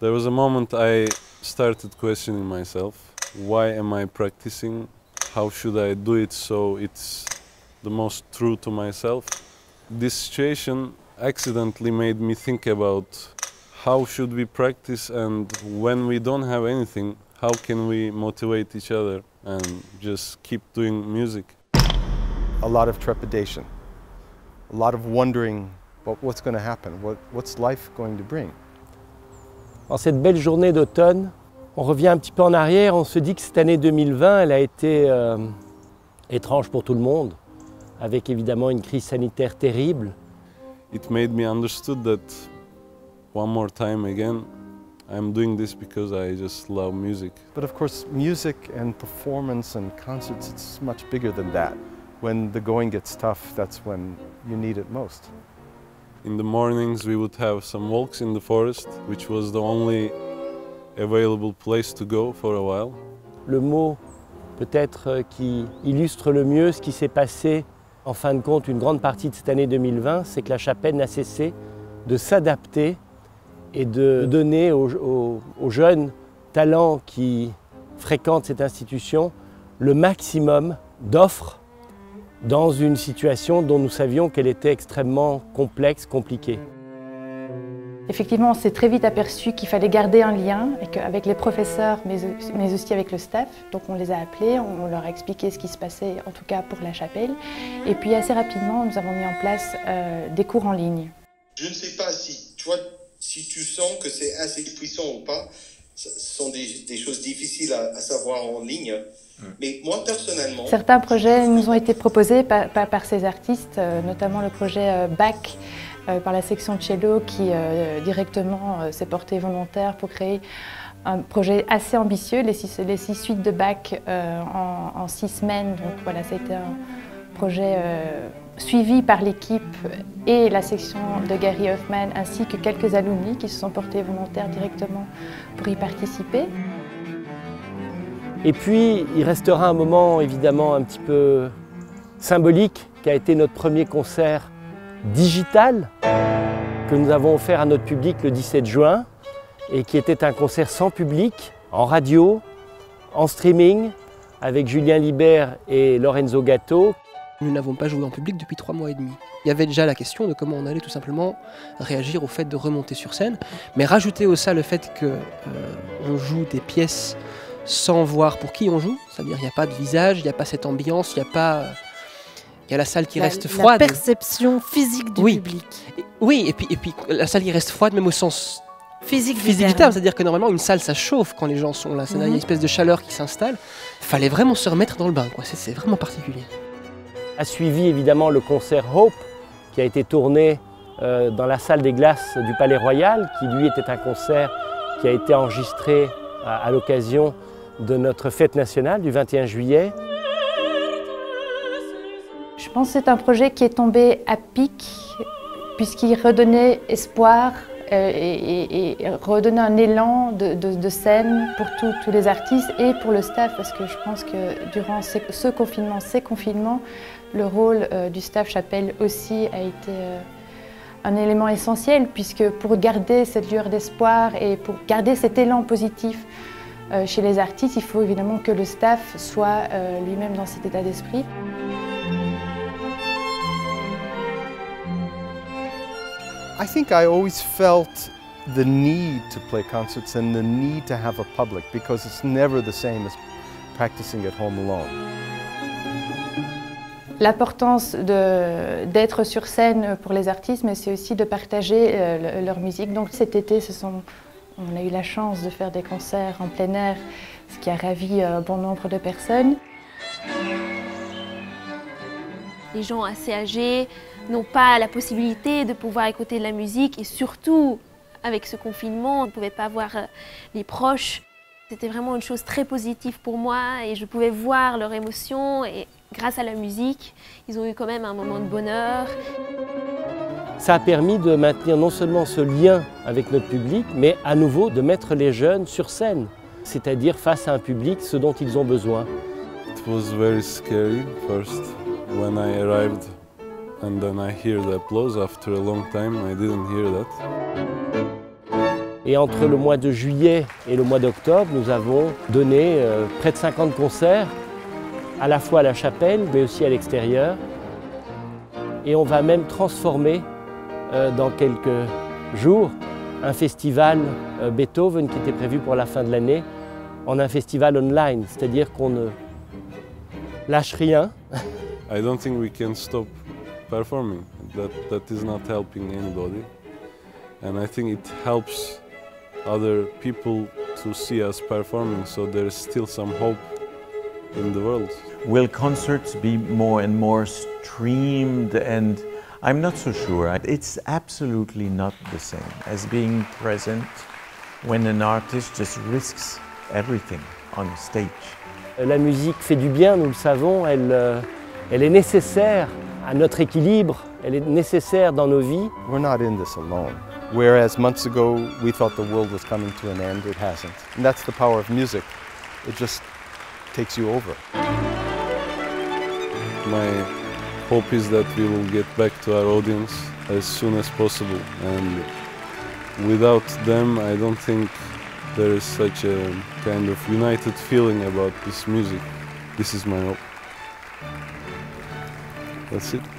There was a moment I started questioning myself. Why am I practicing? How should I do it so it's the most true to myself? This situation accidentally made me think about how should we practice and when we don't have anything, how can we motivate each other and just keep doing music? A lot of trepidation, a lot of wondering what, what's going to happen, what, what's life going to bring. En cette belle journée d'automne, on revient un petit peu en arrière, on se dit que cette année 2020, elle a été euh, étrange pour tout le monde, avec évidemment une crise sanitaire terrible. It made me understood that one more time again, I'm doing this because I just love music. But of course, music and performance and concerts, it's much bigger than that. When the going gets tough, that's when you need it most. In the mornings, we would have some walks in the forest, which was the only available place to go for a while. Le mot peut-être euh, qui illustre le mieux ce qui s'est passé en fin de compte une grande partie de cette année 2020, c'est que la chapelle n'a cessé de s'adapter et de donner aux, aux- aux jeunes talents qui fréquentent cette institution le maximum d'offres dans une situation dont nous savions qu'elle était extrêmement complexe, compliquée. Effectivement, on s'est très vite aperçu qu'il fallait garder un lien avec, les professeurs, mais, mais aussi avec le staff. Donc on les a appelés, on leur a expliqué ce qui se passait, en tout cas pour la chapelle. Et puis assez rapidement, nous avons mis en place euh, des cours en ligne. Je ne sais pas si, tu vois, si tu sens que c'est assez puissant ou pas. Ce sont des, des choses difficiles à, à savoir en ligne. Mais moi, personnellement, Certains projets nous ont été proposés par, par- par ces artistes, euh, notamment le projet euh, BAC euh, par la section cello qui directement s'est porté volontaire pour créer un projet assez ambitieux, les six, les six suites de BAC en, en six semaines. Donc voilà, ça a été un projet suivi par l'équipe et la section de Gary Hoffman ainsi que quelques alumni qui se sont portés volontaires directement pour y participer. Et puis, il restera un moment évidemment un petit peu symbolique qui a été notre premier concert digital que nous avons offert à notre public le 17 juin et qui était un concert sans public, en radio, en streaming, avec Julien Libert et Lorenzo Gatto. Nous n'avons pas joué en public depuis trois mois et demi. Il y avait déjà la question de comment on allait tout simplement réagir au fait de remonter sur scène, mais rajouter au ça le fait que euh, on joue des pièces sans voir pour qui on joue, c'est-à-dire il n'y a pas de visage, il n'y a pas cette ambiance, il n'y a pas, il y a la salle qui La- reste La froide. perception physique du Oui. public. Et- Oui, et puis, et puis la salle qui reste froide, même au sens Physique, physique du terme. c'est-à-dire que normalement une salle ça chauffe quand les gens sont là, il y a une Mhm. espèce de chaleur qui s'installe. Fallait vraiment se remettre dans le bain, quoi. C'est vraiment particulier. A suivi évidemment le concert Hope qui a été tourné euh, dans la salle des glaces du Palais Royal, qui lui était un concert qui a été enregistré à, l'occasion de notre fête nationale du 21 juillet. Je pense que c'est un projet qui est tombé à pic, puisqu'il redonnait espoir et, et- redonnait un élan de, scène pour tous- les artistes et pour le staff, parce que je pense que durant ce confinement, ces confinements, le rôle euh, du staff chapelle aussi a été euh, un élément essentiel, puisque pour garder cette lueur d'espoir et pour garder cet élan positif euh, chez les artistes, il faut évidemment que le staff soit euh, lui-même dans cet état d'esprit. I think I always felt the need to play concerts and the need to have a public because it's never the same as practicing at home alone. L'importance d'être sur scène pour les artistes, mais c'est aussi de partager euh, le- leur musique. Donc cet été, ce sont, on a eu la chance de faire des concerts en plein air, ce qui a ravi euh, bon nombre de personnes. Les gens assez âgés n'ont pas la possibilité de pouvoir écouter de la musique et surtout avec ce confinement, on ne pouvait pas voir euh, les proches. C'était vraiment une chose très positive pour moi et je pouvais voir leur émotion et grâce à la musique, ils ont eu quand même un moment de bonheur. Ça a permis de maintenir non seulement ce lien avec notre public, mais à nouveau de mettre les jeunes sur scène, c'est-à-dire face à un public ce dont ils ont besoin. It was very scary first when I arrived and then I hear the applause after a long time. I didn't hear that. Et entre le mois de juillet et le mois d'octobre, nous avons donné euh, près de 50 concerts, à la fois à la chapelle, mais aussi à l'extérieur. Et on va même transformer euh, dans quelques jours un festival euh, Beethoven qui était prévu pour la fin de l'année en un festival online, c'est-à-dire qu'on ne lâche rien, I don't think we can stop performing. That that is not helping anybody. And I think it helps other people to see us performing so there is still some hope in the world. Will concerts be more and more streamed? And I'm not so sure. It's absolutely not the same as being present when an artist just risks everything on a stage. La musique fait du bien, nous le savons, elle, euh, elle est nécessaire à notre équilibre, elle est nécessaire dans nos vies. We're not in this alone. Whereas months ago we thought the world was coming to an end, it hasn't. And that's the power of music. It just takes you over. My hope is that we will get back to our audience as soon as possible. And without them, I don't think there is such a kind of united feeling about this music. This is my hope. That's it.